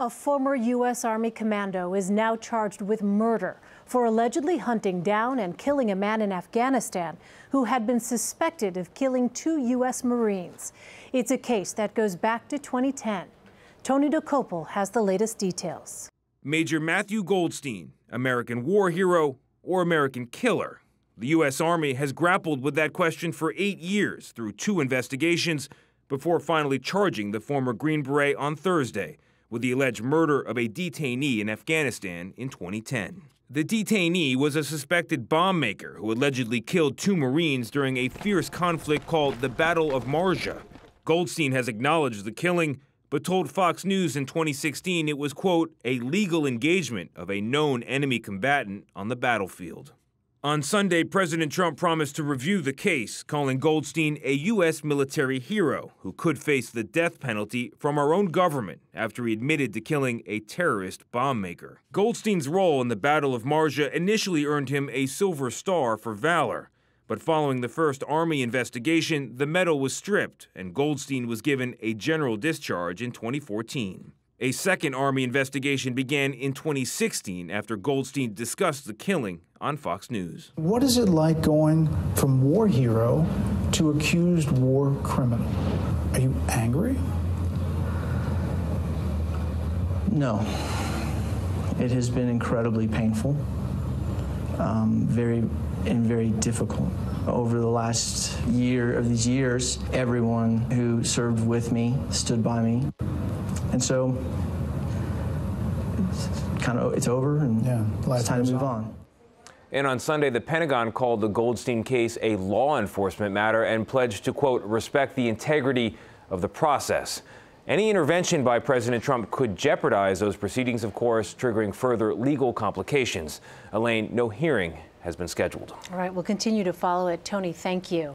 A former U.S. Army commando is now charged with murder for allegedly hunting down and killing a man in Afghanistan who had been suspected of killing two U.S. Marines. It's a case that goes back to 2010. Tony Dokoupil has the latest details. Major Matthew Golsteyn, American war hero or American killer? The U.S. Army has grappled with that question for eight years through two investigations before finally charging the former Green Beret on Thursday with the alleged murder of a detainee in Afghanistan in 2010. The detainee was a suspected bomb maker who allegedly killed two Marines during a fierce conflict called the Battle of Marja. Golsteyn has acknowledged the killing, but told Fox News in 2016 it was, quote, a legal engagement of a known enemy combatant on the battlefield. On Sunday, President Trump promised to review the case, calling Golsteyn a U.S. military hero who could face the death penalty from our own government after he admitted to killing a terrorist bomb maker. Golsteyn's role in the Battle of Marja initially earned him a Silver Star for valor. But following the first Army investigation, the medal was stripped, and Golsteyn was given a general discharge in 2014. A second Army investigation began in 2016 after Golsteyn discussed the killing on Fox News. What is it like going from war hero to accused war criminal? Are you angry? No. It has been incredibly painful, um, very and very difficult. Over the last year of these years, everyone who served with me stood by me. And so it's kind of it's over and yeah, it's time to move on. on. And on Sunday, the Pentagon called the Golsteyn case a law enforcement matter and pledged to, quote, respect the integrity of the process. Any intervention by President Trump could jeopardize those proceedings, of course, triggering further legal complications. Elaine, no hearing has been scheduled. All right, we'll continue to follow it. Tony, thank you.